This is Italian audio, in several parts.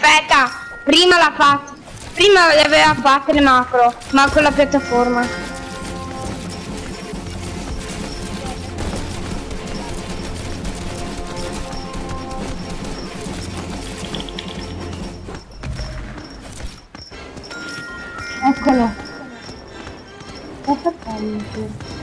aspetta. Prima l'ha fatta. Prima le aveva fatte le macro, ma con la piattaforma. Eccolo. Esattamente.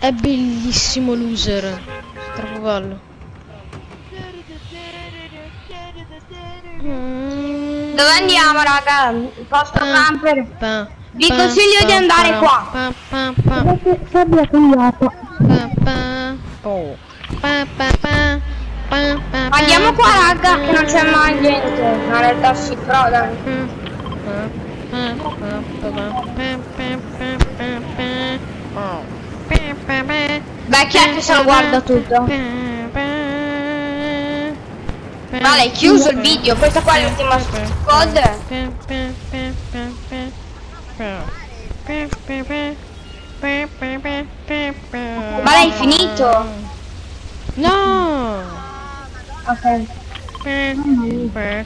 È bellissimo loser. Troppo bello. Dove andiamo, raga? Posto camper. Pa, Vi pa, consiglio di andare qua. pa, pa, pa, Guardate, sabbia cambiato. pa, pa. Oh. Pa, pa, pa, pa, pa, pa, Andiamo qua, raga, che non c'è mai niente. Ma in realtà sì, però dai. Beh, chi è che se lo guarda tutto? Vale, è chiuso il video, questa qua è l'ultima squad. Ma l'hai finito? No! Ok.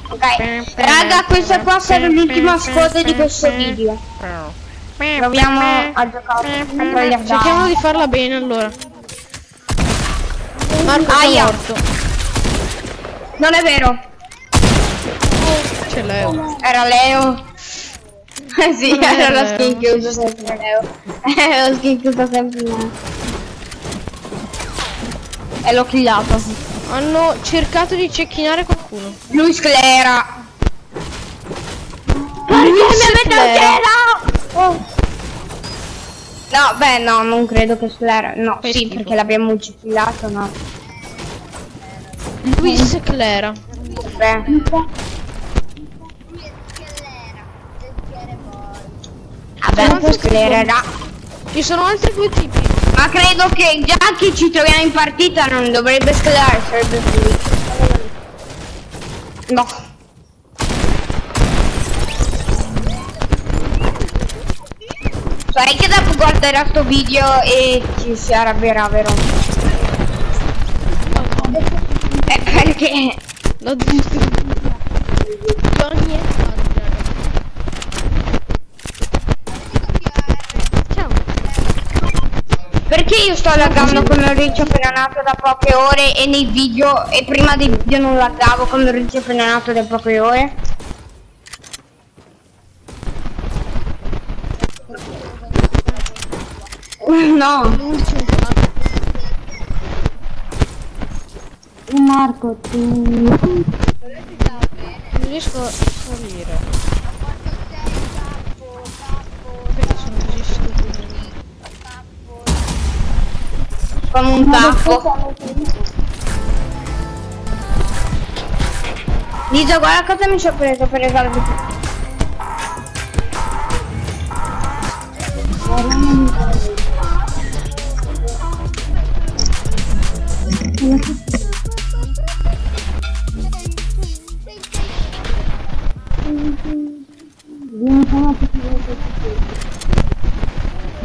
Ok, raga, questa qua sarà l'ultima squad di questo video. Proviamo a giocare. Cerchiamo di farla bene allora. Marco è morto. Non è vero, C'è Leo. era Leo. Eh sì, Non era era la skin che uso sempre Leo. È la skin che uso sempre Leo. E l'ho killato. Hanno cercato di cecchinare qualcuno. Lui sclera. Perché mi avete Oh. No, beh, no, non credo che sclera. No, Fai sì, perché l'abbiamo killato, no. Luis Clera. Beh. Vabbè, Sono sclererà. Ci sono altri due tipi. Ma credo che già che ci troviamo in partita non dovrebbe sclerare, sarebbe lui. No. Sai che dopo guarderà sto video e ci si arrabbierà, vero? Eh, perché... L'ho distrutto. Raga. Ciao. Perché io sto laggando come un riccio appena nato da poche ore e nei video e prima dei video non laggavo come un riccio appena nato da poche ore? No, Marco, tu... Non riesco a salire. Perché sono così stupido? come un tappo. Lisa, guarda cosa mi ci ho preso per esempio.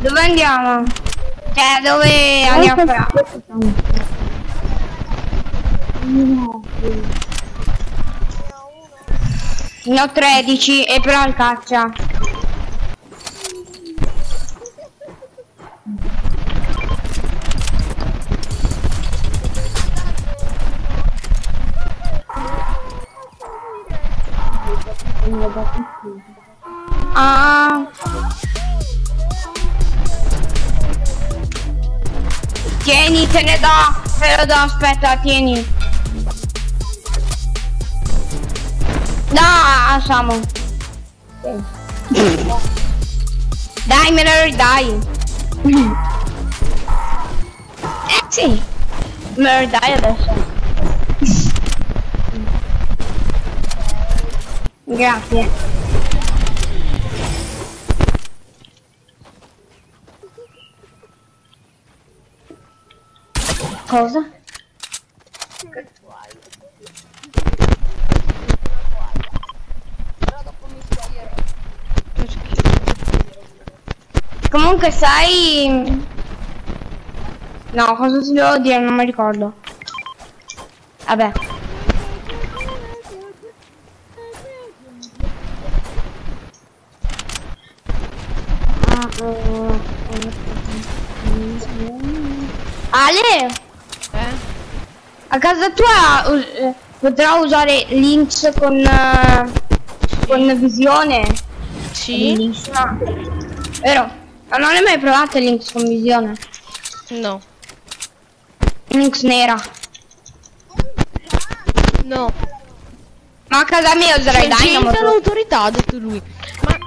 Dove andiamo? Cioè, dove andiamo a fare? Ne ho 13 e però il caccia. Ah. Tieni, te ne do, te lo do, aspetta, tieni. No, Samu. Dai, me lo ridai. Eh sì, me lo ridai adesso. Grazie. Cosa? Comunque sai... No, cosa ti devo dire? Non mi ricordo. Vabbè. Ale, Eh? a casa tua eh, potrà usare Lynx con, eh, con visione? Sì? Bellissima. Vero? Ma non hai mai provato Lynx con visione? No. Lynx nera. No. Ma a casa mia userai C'è Dynamo. gente all'autorità, ha detto lui. Ma...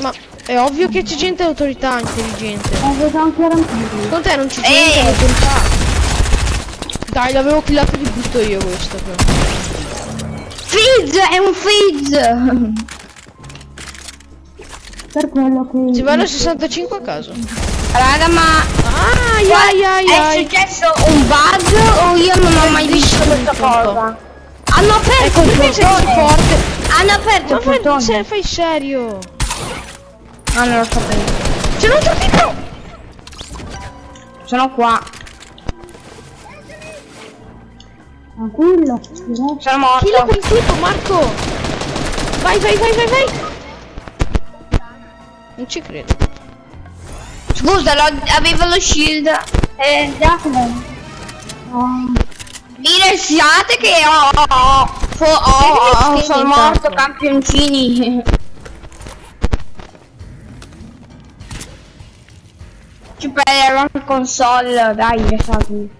Ma è ovvio che c'è gente all'autorità intelligente. eh, vedo anche rampino. Con te non c'è gente all'autorità. Dai, l'avevo killato di brutto io questo però. Fizz, è un Fizz. Per quello che... Ci vanno 65 a caso. Raga, ma Ai ai ai è successo un bug o io non ho mai visto questa cosa? Hanno aperto Ecco il sei così portone. forte. Hanno aperto Ma il portone. se fai serio. Ah, non lo sapevo. C'è un altro tipo. Sono qua. Tranquillo. Sono morto. Killa quel tipo, Marco. Vai, vai, vai, vai, vai. Non ci credo. Scusa, lo- avevo lo shield. Eh, Giacomo. Oh, dire siate che ho, ho, ho, fo- ho- Vedi che ho- skin sono intanto. morto campioncini. Ci prenderò il console, dai, le soldi.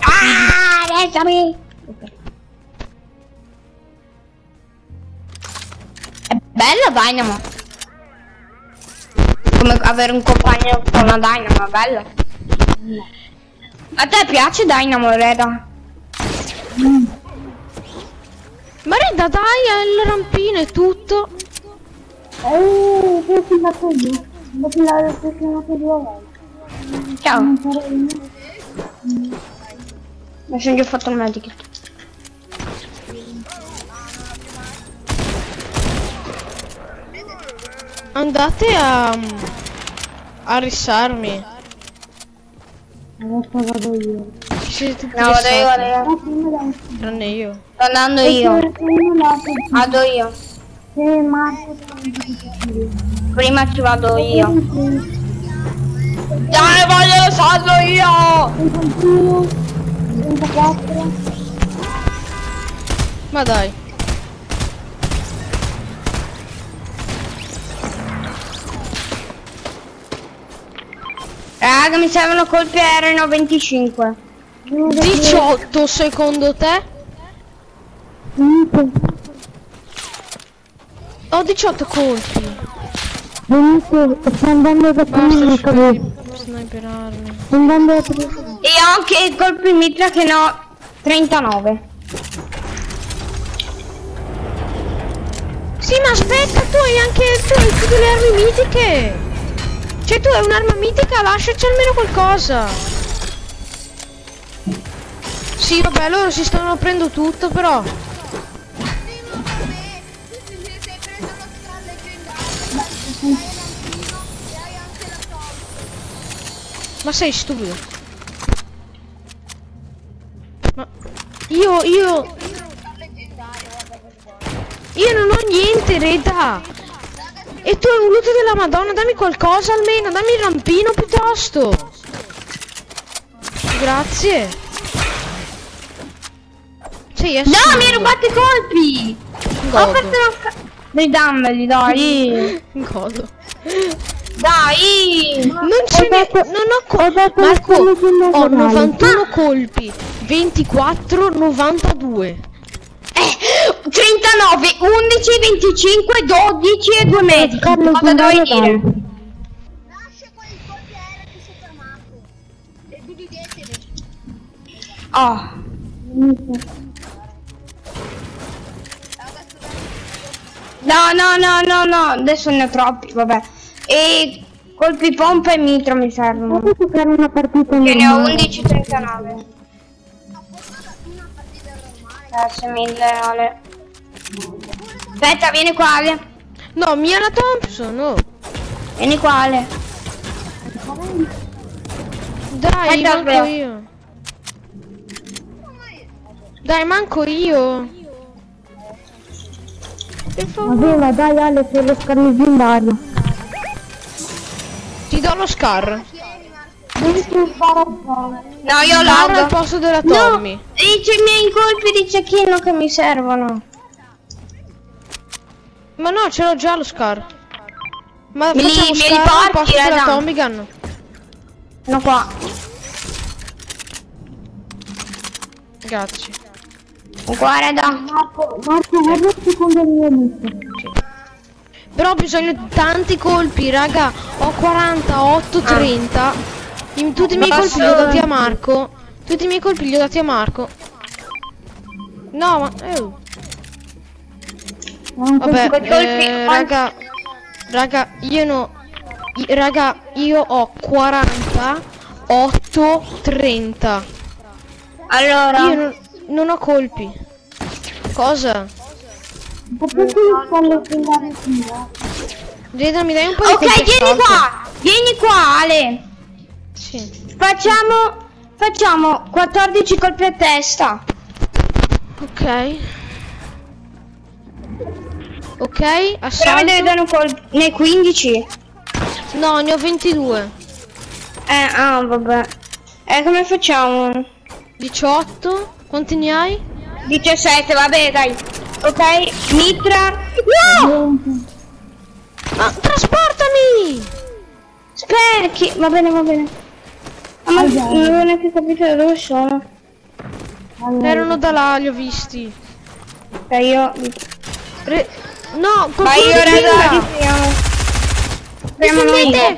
Ah, lasciami! È bella Dynamo. Come avere un compagno con una Dynamo, è bella. A te piace Dynamo, Reda? Ma Reda, dai, il rampino e tutto. Eh, che ho filmato io. L'ho filato, l'ho filmato due volte. Ciao, Non io. mi sono già fatto il medikit. Andate a... a rissarmi. Adesso vado io. Siete No, vado io, vado io. Dai. Tranne io. Sto andando io. Vado io. Se Marco Prima ci vado io. Dai, voglio lo salvo io! 51, 34. Ma dai. Raga, mi servono colpi aereo 25. 18 secondo te? 5. Ho 18 colpi. Benissimo, sto andando da prima, sniper- sniperarmi. Sto andando da prima. E ho anche i colpi mitra che ne ho 39. Sì, ma aspetta, tu hai anche tu hai tutte le armi mitiche. Cioè tu hai un'arma mitica, lasciaci almeno qualcosa. Sì, vabbè, loro si stanno aprendo tutto, però. Ma sei stupido. Ma io, io, io non ho niente, Reda. E tu hai un loot della Madonna, dammi qualcosa almeno, dammi il rampino piuttosto. Grazie. Sei No, mi hai rubato i colpi! Ho Godo. fatto una Dai, dammeli, dai! Godo. Non ce n'è, non ho co- ho dato Marco, ho con 91 colpi, 24, 92. Eh, 39, 11, 25, 12 e 2 medici. Carlo, Cosa dovevi dire? colpi. E. Oh. No, no, no, no, no, adesso ne ho troppi, vabbè. E colpi pompa e mitra mi servono. Posso giocare una partita Che ne ho normale? 11, 39. Grazie mille, Ale. Aspetta, vieni qua, Ale. No, Mia la Thompson, oh. Vieni qua Ale. Dai, Eh, manco davvero. io. Dai, manco io. Per favore. Vabbè, ma dai Ale, sei lo scarnizimbario. Ti do lo scar. Devi. No, io Scar al posto della No, Tommy. dice i miei colpi di cecchino che mi servono. Ma no, ce l'ho già lo scar. Ma Me li- facciamo li scar al porti, posto della raga? Tommy Gun. Sono qua. Grazie. Guarda. Marco, Marco, guarda il secondo mio amico. Però ho bisogno di tanti colpi, raga. Ho 48, 30. I- tutti i miei Posso- colpi li ho dati a Marco. Tutti i miei colpi li ho dati a Marco. No, ma... eh, Vabbè, eh, raga... Raga, io no... i- Raga, io ho 48, 30. Allora. Io non, non ho colpi. Cosa? Perché stai filmando via? Reda, mi dai un po' di Ok, vieni assalto? qua. Vieni qua Ale. Sì. Facciamo. Facciamo 14 colpi a testa. Ok. Ok, Però me ne assalto. danno colpi. Ne 15. No, ne ho 22. Eh, ah, vabbè. Eh, come facciamo? 18. Quanti ne hai? 17, vabbè, dai. Ok, Mitra. No! Ma trasportami! Sperchi. Va bene, va bene. Ah, ma non avevo neanche capito da dove sono. Erano da là, li ho visti. Ok, io. Re- no, Vai, io raga. Speriamo noi.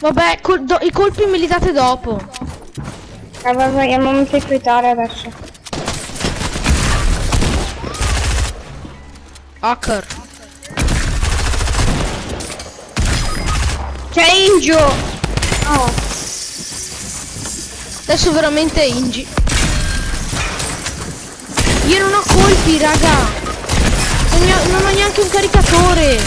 Vabbè, col- do- i colpi me li date dopo. Eh, vabbè, andiamo a moltiplicare adesso. Hacker. C'è Ingiu. Adesso veramente Ingi. Io non ho colpi, raga. Non, ho, non ho neanche un caricatore.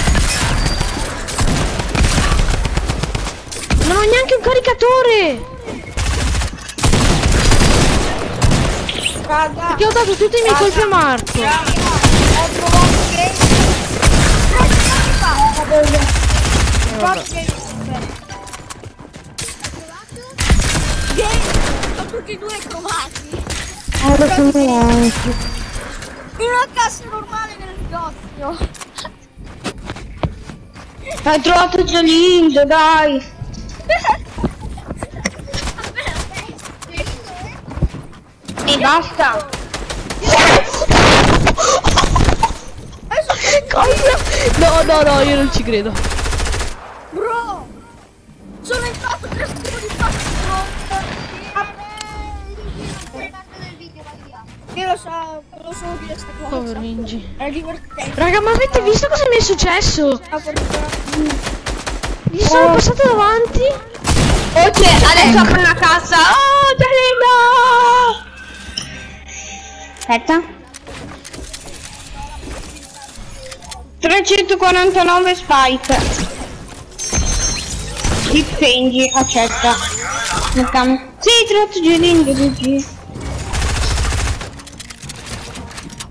Non ho neanche un caricatore. Raga, Perché ho dato tutti i miei colpi a Marco. Sono tutti e due trovati Ora sono anche. in una cassa normale nel negozio. Hai trovato Giolindo, dai. E basta. No, no, no, io non ci credo. Bro! Sono entrato tre secondi fa. Io lo so, lo so dire sta cosa. Povero. È divertente. Raga, ma avete visto cosa mi è successo? Ah. Gli sono passato davanti. Oh, c'è, adesso apro una cassa. Oh, Giolindo. Aspetta. 349 spike. Difendi, accetta. Mettiamo. Sì, tratto Giolindo, GG.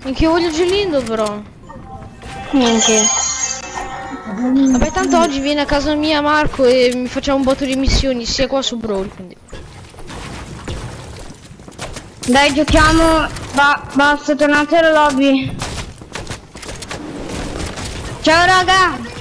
Anche io voglio Gelindo però. Niente. Vabbè, tanto oggi viene a casa mia Marco e mi facciamo un botto di missioni sia qua su Brawl, quindi. Dai, giochiamo. Ba- basta, tornate alla lobby. Ciao